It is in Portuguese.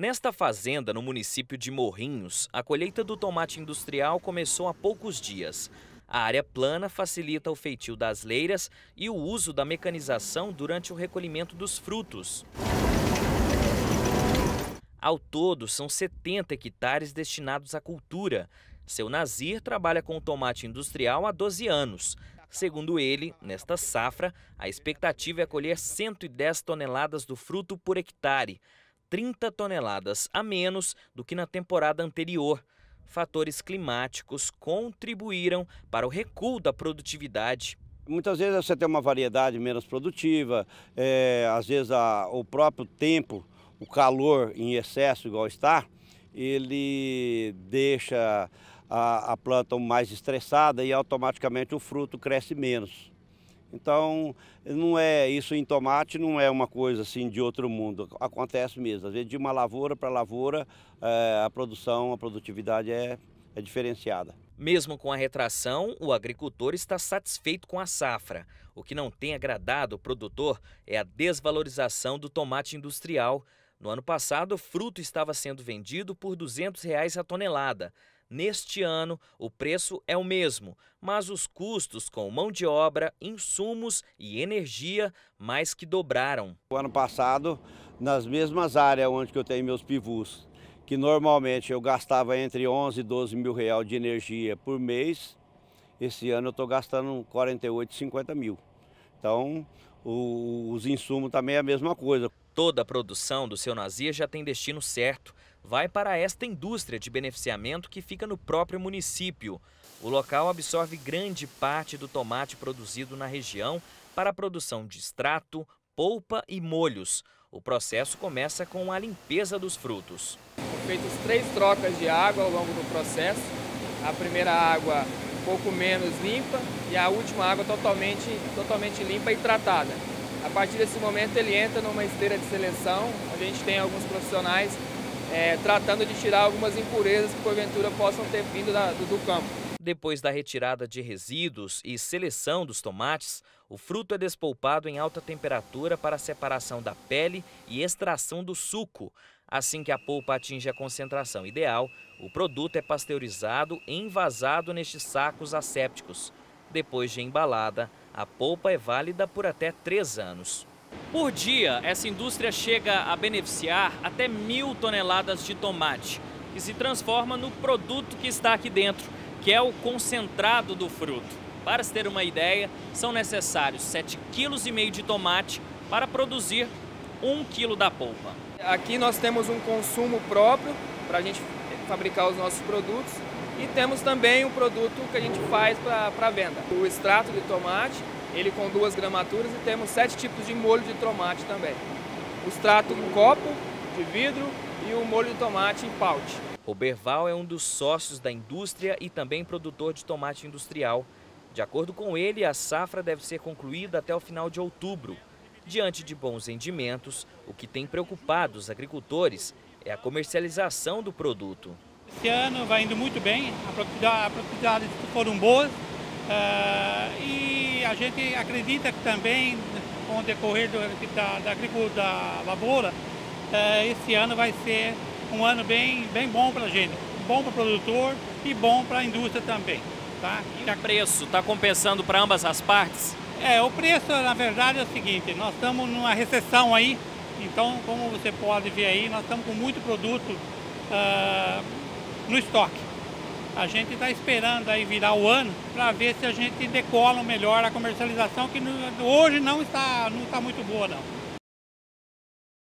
Nesta fazenda, no município de Morrinhos, a colheita do tomate industrial começou há poucos dias. A área plana facilita o feitio das leiras e o uso da mecanização durante o recolhimento dos frutos. Ao todo, são 70 hectares destinados à cultura. Seu Nazir trabalha com tomate industrial há 12 anos. Segundo ele, nesta safra, a expectativa é colher 110 toneladas do fruto por hectare. 30 toneladas a menos do que na temporada anterior. Fatores climáticos contribuíram para o recuo da produtividade. Muitas vezes você tem uma variedade menos produtiva, é, às vezes a, o próprio tempo, o calor em excesso, igual está, ele deixa a, a planta mais estressada e automaticamente o fruto cresce menos. Então, não é isso em tomate não é uma coisa assim de outro mundo, acontece mesmo. Às vezes de uma lavoura para lavoura, é, a produção, a produtividade é, é diferenciada. Mesmo com a retração, o agricultor está satisfeito com a safra. O que não tem agradado o produtor é a desvalorização do tomate industrial. No ano passado, o fruto estava sendo vendido por 200 reais a tonelada. Neste ano, o preço é o mesmo, mas os custos com mão de obra, insumos e energia mais que dobraram. O ano passado, nas mesmas áreas onde eu tenho meus pivus, que normalmente eu gastava entre 11 e 12 mil reais de energia por mês, esse ano eu estou gastando 48, 50 mil. Então, o, os insumos também é a mesma coisa. Toda a produção do seu Nazia já tem destino certo vai para esta indústria de beneficiamento que fica no próprio município. O local absorve grande parte do tomate produzido na região para a produção de extrato, polpa e molhos. O processo começa com a limpeza dos frutos. Feitas três trocas de água ao longo do processo. A primeira água um pouco menos limpa e a última água totalmente, totalmente limpa e tratada. A partir desse momento ele entra numa esteira de seleção, a gente tem alguns profissionais é, tratando de tirar algumas impurezas que porventura possam ter vindo da, do, do campo. Depois da retirada de resíduos e seleção dos tomates, o fruto é despolpado em alta temperatura para separação da pele e extração do suco. Assim que a polpa atinge a concentração ideal, o produto é pasteurizado e envasado nestes sacos assépticos. Depois de embalada, a polpa é válida por até três anos. Por dia, essa indústria chega a beneficiar até mil toneladas de tomate, que se transforma no produto que está aqui dentro, que é o concentrado do fruto. Para se ter uma ideia, são necessários 7,5 kg de tomate para produzir 1 kg da polpa. Aqui nós temos um consumo próprio para a gente fabricar os nossos produtos e temos também o produto que a gente faz para venda. O extrato de tomate ele com duas gramaturas e temos sete tipos de molho de tomate também. O extrato em copo, de vidro e o molho de tomate em paute. O Berval é um dos sócios da indústria e também produtor de tomate industrial. De acordo com ele, a safra deve ser concluída até o final de outubro. Diante de bons rendimentos, o que tem preocupado os agricultores é a comercialização do produto. Esse ano vai indo muito bem, a produtividade foram boas uh, e a gente acredita que também, com o decorrer do, da, da agricultura, da lavoura, é, esse ano vai ser um ano bem, bem bom para a gente. Bom para o produtor e bom para a indústria também. Tá? E o preço está compensando para ambas as partes? É, o preço, na verdade, é o seguinte, nós estamos numa recessão aí, então, como você pode ver aí, nós estamos com muito produto uh, no estoque. A gente está esperando aí virar o ano para ver se a gente decola melhor a comercialização, que hoje não está, não está muito boa não.